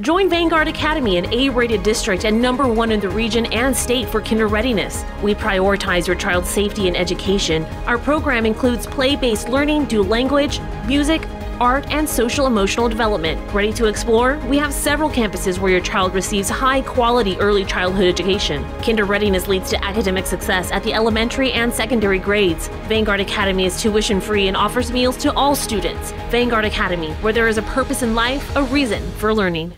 Join Vanguard Academy, an A rated district and number one in the region and state for kinder readiness. We prioritize your child's safety and education. Our program includes play based learning, dual language, music, art, and social emotional development. Ready to explore? We have several campuses where your child receives high quality early childhood education. Kinder readiness leads to academic success at the elementary and secondary grades. Vanguard Academy is tuition free and offers meals to all students. Vanguard Academy, where there is a purpose in life, a reason for learning.